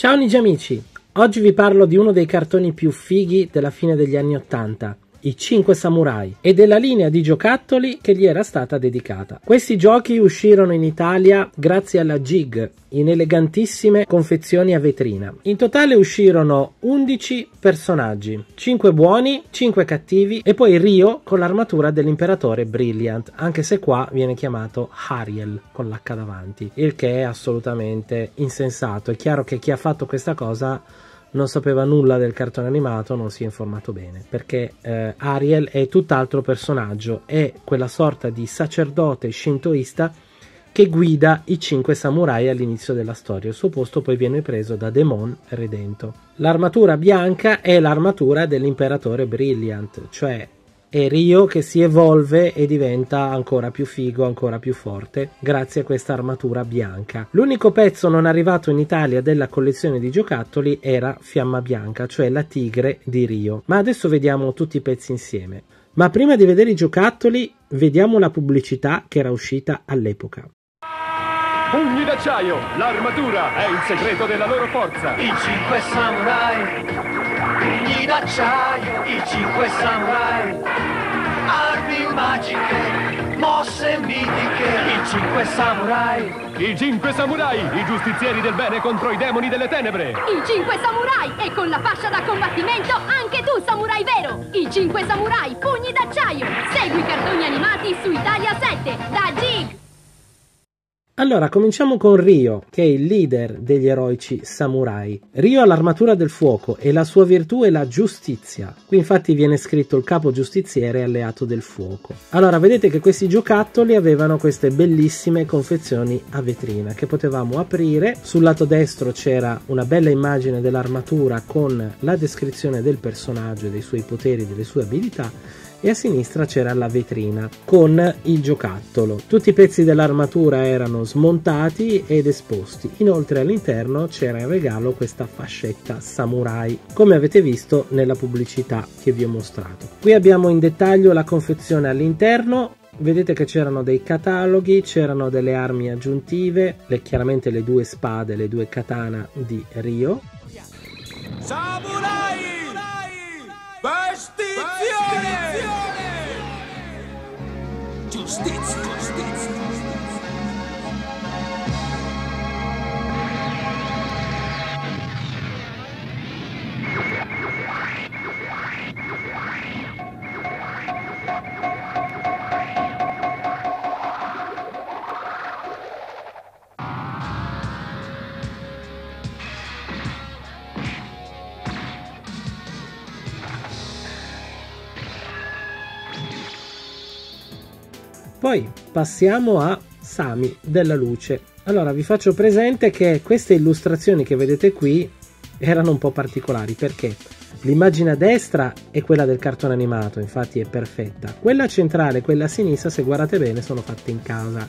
Ciao Ninja amici, oggi vi parlo di uno dei cartoni più fighi della fine degli anni Ottanta, i 5 Samurai, e della linea di giocattoli che gli era stata dedicata. Questi giochi uscirono in Italia grazie alla Jig, in elegantissime confezioni a vetrina. In totale uscirono 11 personaggi, 5 buoni, 5 cattivi e poi Rio con l'armatura dell'imperatore Brilliant, anche se qua viene chiamato Ariel con l'H davanti, il che è assolutamente insensato. È chiaro che chi ha fatto questa cosa non sapeva nulla del cartone animato, non si è informato bene, perché eh, Ariel è tutt'altro personaggio, è quella sorta di sacerdote shintoista che guida i cinque samurai all'inizio della storia. Il suo posto poi viene preso da Demon Redento. L'armatura bianca è l'armatura dell'imperatore Brilliant, cioè è Rio che si evolve e diventa ancora più figo, ancora più forte, grazie a questa armatura bianca. L'unico pezzo non arrivato in Italia della collezione di giocattoli era Fiamma Bianca, cioè la tigre di Rio. Ma adesso vediamo tutti i pezzi insieme. Ma prima di vedere i giocattoli, vediamo la pubblicità che era uscita all'epoca. Pugni d'acciaio, l'armatura è il segreto della loro forza. I cinque samurai, pugni d'acciaio, i cinque samurai, armi magiche, mosse mitiche, i cinque samurai. I cinque samurai, i giustizieri del bene contro i demoni delle tenebre. I cinque samurai e con la fascia da combattimento anche tu samurai vero. I cinque samurai, pugni d'acciaio. Segui i cartoni animati su Italia 7 da Gig. Allora, cominciamo con Rio, che è il leader degli eroici samurai. Rio ha l'armatura del fuoco e la sua virtù è la giustizia. Qui infatti viene scritto il capo giustiziere alleato del fuoco. Allora, vedete che questi giocattoli avevano queste bellissime confezioni a vetrina che potevamo aprire. Sul lato destro c'era una bella immagine dell'armatura con la descrizione del personaggio dei suoi poteri delle sue abilità e a sinistra c'era la vetrina con il giocattolo. Tutti i pezzi dell'armatura erano smontati ed esposti. Inoltre all'interno c'era in regalo questa fascetta samurai, come avete visto nella pubblicità che vi ho mostrato. Qui abbiamo in dettaglio la confezione all'interno, vedete che c'erano dei cataloghi, c'erano delle armi aggiuntive, le, chiaramente le due spade, le due katana di Rio. Samurai! Giustizia! Giustizia! Poi passiamo a Sami della luce. Allora vi faccio presente che queste illustrazioni che vedete qui erano un po' particolari perché l'immagine a destra è quella del cartone animato, infatti è perfetta. Quella centrale e quella a sinistra, se guardate bene, sono fatte in casa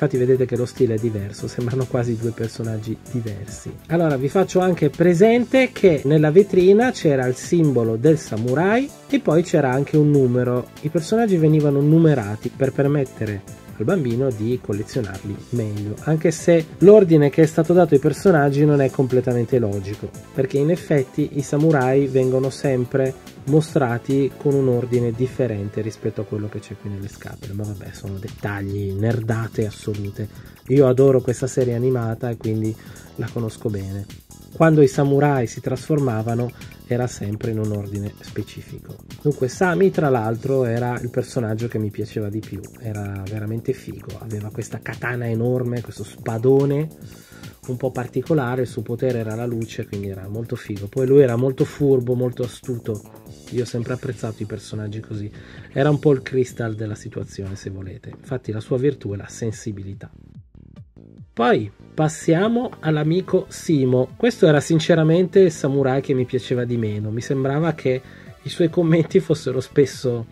infatti vedete che lo stile è diverso, sembrano quasi due personaggi diversi. Allora vi faccio anche presente che nella vetrina c'era il simbolo del samurai e poi c'era anche un numero, i personaggi venivano numerati per permettere al bambino di collezionarli meglio, anche se l'ordine che è stato dato ai personaggi non è completamente logico, perché in effetti i samurai vengono sempre mostrati con un ordine differente rispetto a quello che c'è qui nelle scatole ma vabbè sono dettagli nerdate assolute. Io adoro questa serie animata e quindi la conosco bene. Quando i samurai si trasformavano era sempre in un ordine specifico dunque Sami tra l'altro era il personaggio che mi piaceva di più era veramente figo aveva questa katana enorme questo spadone un po' particolare, il suo potere era la luce, quindi era molto figo. Poi lui era molto furbo, molto astuto. Io ho sempre apprezzato i personaggi così. Era un po' il crystal della situazione, se volete. Infatti la sua virtù è la sensibilità. Poi passiamo all'amico Simo. Questo era sinceramente il samurai che mi piaceva di meno. Mi sembrava che i suoi commenti fossero spesso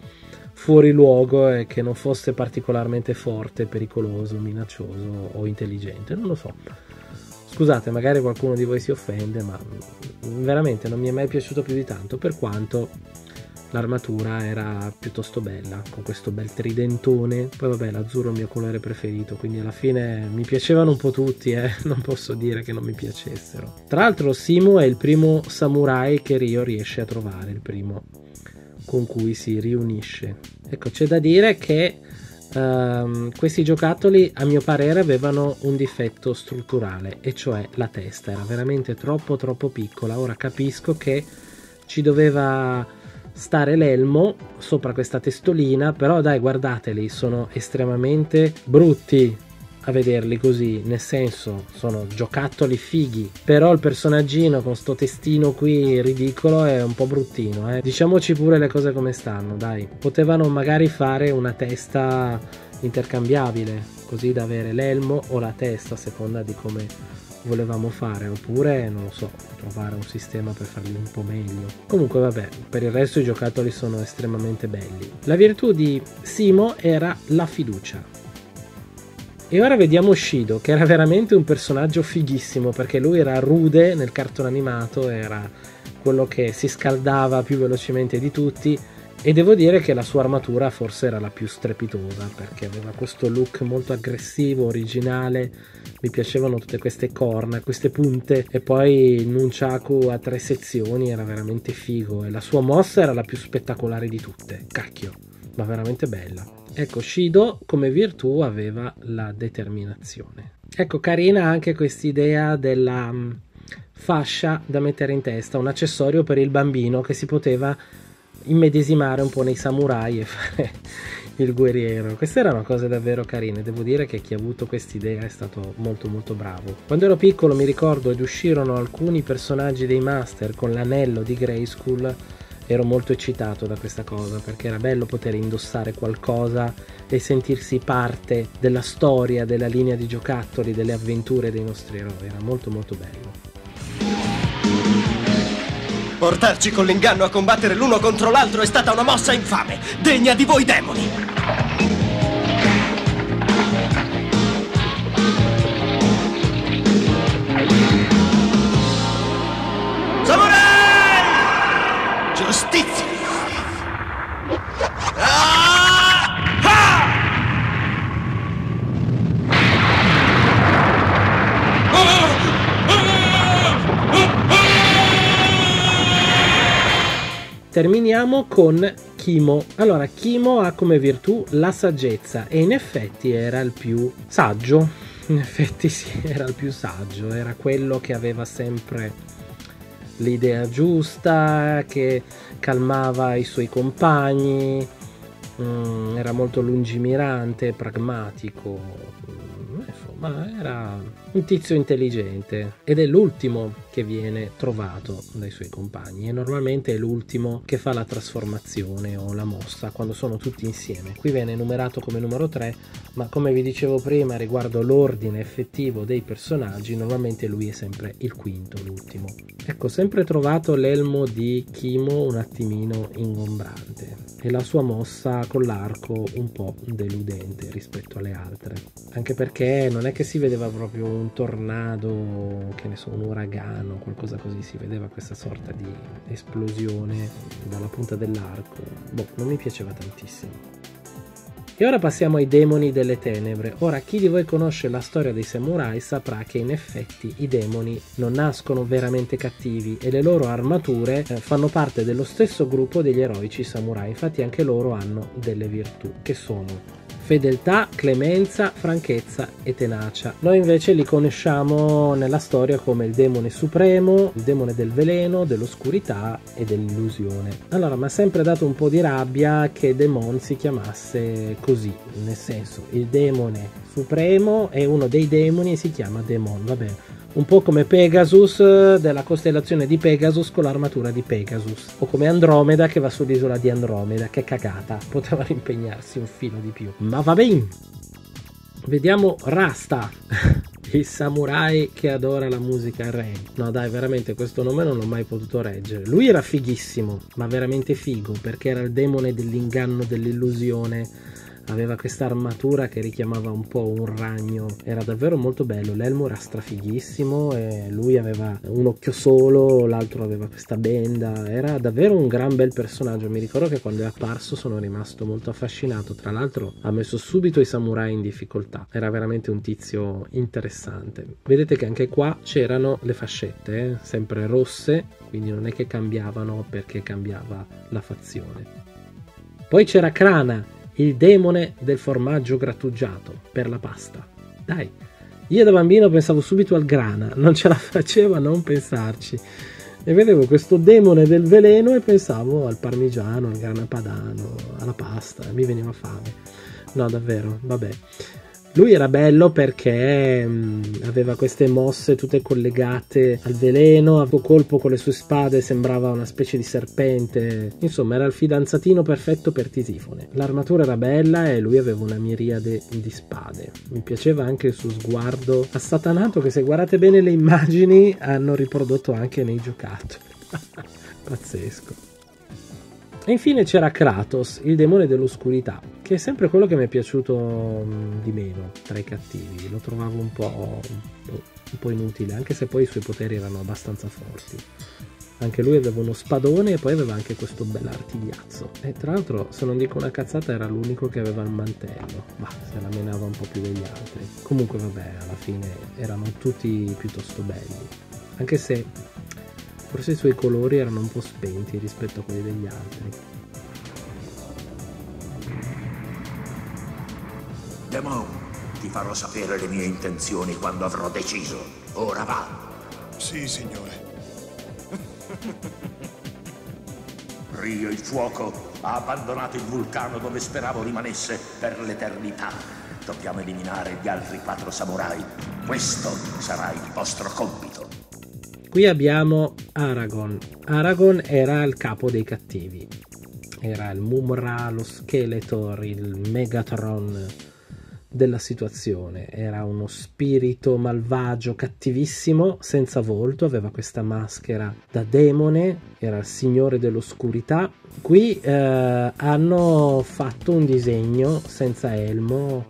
fuori luogo e che non fosse particolarmente forte, pericoloso, minaccioso o intelligente. Non lo so Scusate, magari qualcuno di voi si offende, ma veramente non mi è mai piaciuto più di tanto, per quanto l'armatura era piuttosto bella, con questo bel tridentone. Poi vabbè, l'azzurro è il mio colore preferito, quindi alla fine mi piacevano un po' tutti, eh? non posso dire che non mi piacessero. Tra l'altro Simo è il primo samurai che Rio riesce a trovare, il primo con cui si riunisce. Ecco, c'è da dire che um, questi giocattoli a mio parere avevano un difetto strutturale, e cioè la testa era veramente troppo troppo piccola. Ora capisco che ci doveva stare l'elmo sopra questa testolina, però dai, guardateli, sono estremamente brutti a vederli così, nel senso sono giocattoli fighi, però il personaggino con sto testino qui ridicolo è un po' bruttino, eh. Diciamoci pure le cose come stanno, dai. Potevano magari fare una testa intercambiabile, così da avere l'elmo o la testa a seconda di come volevamo fare oppure non lo so trovare un sistema per farli un po' meglio. Comunque vabbè per il resto i giocattoli sono estremamente belli. La virtù di Simo era la fiducia. E ora vediamo Shido che era veramente un personaggio fighissimo perché lui era rude nel cartone animato era quello che si scaldava più velocemente di tutti e devo dire che la sua armatura forse era la più strepitosa perché aveva questo look molto aggressivo, originale, mi piacevano tutte queste corna, queste punte e poi Nunchaku a tre sezioni era veramente figo e la sua mossa era la più spettacolare di tutte, cacchio, ma veramente bella. Ecco, Shido come virtù aveva la determinazione. Ecco, carina anche quest'idea della mm, fascia da mettere in testa, un accessorio per il bambino che si poteva immedesimare un po' nei samurai e fare il guerriero. Queste erano cose davvero carine, devo dire che chi ha avuto quest'idea è stato molto molto bravo. Quando ero piccolo mi ricordo ed uscirono alcuni personaggi dei Master con l'anello di Grayskull, ero molto eccitato da questa cosa perché era bello poter indossare qualcosa e sentirsi parte della storia, della linea di giocattoli, delle avventure dei nostri eroi, era molto molto bello. Portarci con l'inganno a combattere l'uno contro l'altro è stata una mossa infame, degna di voi demoni. Terminiamo con Kimo. Allora, Kimo ha come virtù la saggezza e in effetti era il più saggio. In effetti sì, era il più saggio, era quello che aveva sempre l'idea giusta, che calmava i suoi compagni, mm, era molto lungimirante, pragmatico, mm, insomma era un tizio intelligente ed è l'ultimo che viene trovato dai suoi compagni e normalmente è l'ultimo che fa la trasformazione o la mossa quando sono tutti insieme. Qui viene numerato come numero 3, ma come vi dicevo prima riguardo l'ordine effettivo dei personaggi, normalmente lui è sempre il quinto, l'ultimo. Ecco, sempre trovato l'elmo di Kimo un attimino ingombrante e la sua mossa con l'arco un po' deludente rispetto alle altre, anche perché non è che si vedeva proprio un tornado, che ne so, un uragano, qualcosa così, si vedeva questa sorta di esplosione dalla punta dell'arco. Boh, non mi piaceva tantissimo. E ora passiamo ai demoni delle tenebre. Ora, chi di voi conosce la storia dei samurai saprà che in effetti i demoni non nascono veramente cattivi e le loro armature eh, fanno parte dello stesso gruppo degli eroici samurai. Infatti anche loro hanno delle virtù, che sono fedeltà, clemenza, franchezza e tenacia. Noi invece li conosciamo nella storia come il demone supremo, il demone del veleno, dell'oscurità e dell'illusione. Allora, mi ha sempre dato un po' di rabbia che Demon si chiamasse così, nel senso, il demone supremo è uno dei demoni e si chiama Demon, va bene un po' come Pegasus eh, della costellazione di Pegasus con l'armatura di Pegasus o come Andromeda che va sull'isola di Andromeda che cagata potevano impegnarsi un filo di più ma va bene. Vediamo Rasta il samurai che adora la musica reggae. No dai veramente questo nome non l'ho mai potuto reggere. Lui era fighissimo ma veramente figo perché era il demone dell'inganno dell'illusione aveva questa armatura che richiamava un po' un ragno, era davvero molto bello, l'elmo era strafighissimo e lui aveva un occhio solo, l'altro aveva questa benda, era davvero un gran bel personaggio, mi ricordo che quando è apparso sono rimasto molto affascinato, tra l'altro ha messo subito i samurai in difficoltà, era veramente un tizio interessante. Vedete che anche qua c'erano le fascette, eh? sempre rosse, quindi non è che cambiavano perché cambiava la fazione. Poi c'era Crana, il demone del formaggio grattugiato per la pasta. Dai, io da bambino pensavo subito al grana, non ce la facevo a non pensarci. E vedevo questo demone del veleno e pensavo al parmigiano, al grana padano, alla pasta, mi veniva fame. No, davvero, vabbè. Lui era bello perché mh, mm, aveva queste mosse tutte collegate al veleno, a colpo con le sue spade sembrava una specie di serpente, insomma era il fidanzatino perfetto per Tisifone. L'armatura era bella e lui aveva una miriade di spade. Mi piaceva anche il suo sguardo assatanato che se guardate bene le immagini hanno riprodotto anche nei giocattoli. Pazzesco. E infine c'era Kratos, il demone dell'oscurità, che è sempre quello che mi è piaciuto mm, di meno tra i cattivi. Lo trovavo un po', un po' inutile, anche se poi i suoi poteri erano abbastanza forti. Anche lui aveva uno spadone e poi aveva anche questo bell'artigliazzo. E tra l'altro, se non dico una cazzata, era l'unico che aveva il mantello. Ma se la menava un po' più degli altri. Comunque, vabbè, alla fine erano tutti piuttosto belli. Anche se Forse i suoi colori erano un po' spenti rispetto a quelli degli altri. Demon, ti farò sapere le mie intenzioni quando avrò deciso. Ora va. Sì, signore. Rio il fuoco ha abbandonato il vulcano dove speravo rimanesse per l'eternità. Dobbiamo eliminare gli altri quattro samurai. Questo sarà il vostro compito. Qui abbiamo Aragorn. Aragorn era il capo dei cattivi. Era il Mumra, lo Skeletor, il Megatron della situazione. Era uno spirito malvagio, cattivissimo, senza volto, aveva questa maschera da demone, era il signore dell'oscurità. Qui eh, hanno fatto un disegno senza elmo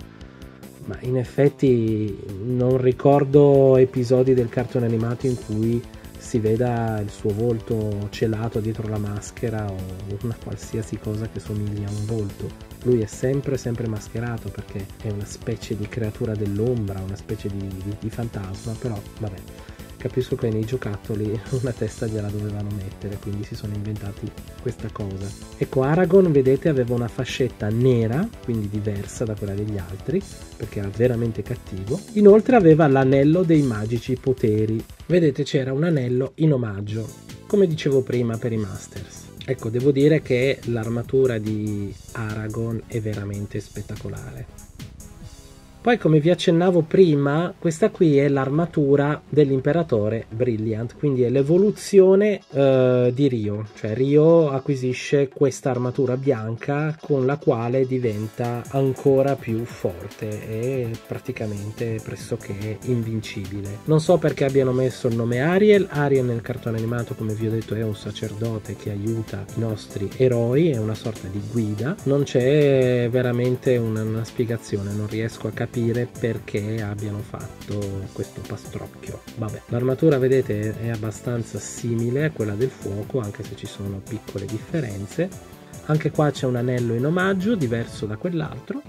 ma in effetti non ricordo episodi del cartone animato in cui si veda il suo volto celato dietro la maschera o una qualsiasi cosa che somigli a un volto. Lui è sempre sempre mascherato perché è una specie di creatura dell'ombra, una specie di, di, di fantasma, però vabbè capisco che nei giocattoli una testa gliela dovevano mettere, quindi si sono inventati questa cosa. Ecco, Aragon, vedete, aveva una fascetta nera, quindi diversa da quella degli altri, perché era veramente cattivo. Inoltre aveva l'anello dei magici poteri. Vedete, c'era un anello in omaggio, come dicevo prima per i Masters. Ecco, devo dire che l'armatura di Aragon è veramente spettacolare. Poi come vi accennavo prima, questa qui è l'armatura dell'imperatore Brilliant, quindi è l'evoluzione eh, di Rio, cioè Rio acquisisce questa armatura bianca con la quale diventa ancora più forte e praticamente pressoché invincibile. Non so perché abbiano messo il nome Ariel, Ariel nel cartone animato come vi ho detto è un sacerdote che aiuta i nostri eroi, è una sorta di guida, non c'è veramente una, una spiegazione, non riesco a capire capire perché abbiano fatto questo pastrocchio. Vabbè, l'armatura vedete è abbastanza simile a quella del fuoco, anche se ci sono piccole differenze. Anche qua c'è un anello in omaggio, diverso da quell'altro.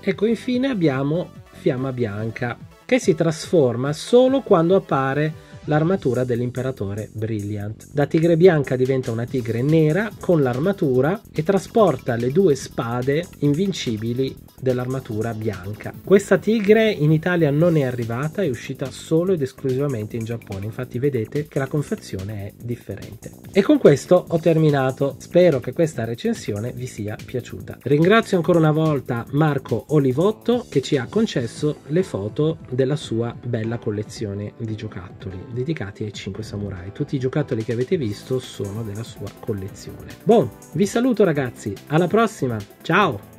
Ecco, infine abbiamo Fiamma Bianca, che si trasforma solo quando appare l'armatura dell'imperatore Brilliant. Da tigre bianca diventa una tigre nera con l'armatura e trasporta le due spade invincibili dell'armatura bianca. Questa tigre in Italia non è arrivata, è uscita solo ed esclusivamente in Giappone, infatti vedete che la confezione è differente. E con questo ho terminato, spero che questa recensione vi sia piaciuta. Ringrazio ancora una volta Marco Olivotto che ci ha concesso le foto della sua bella collezione di giocattoli dedicati ai 5 samurai. Tutti i giocattoli che avete visto sono della sua collezione. Buon, vi saluto ragazzi, alla prossima, ciao!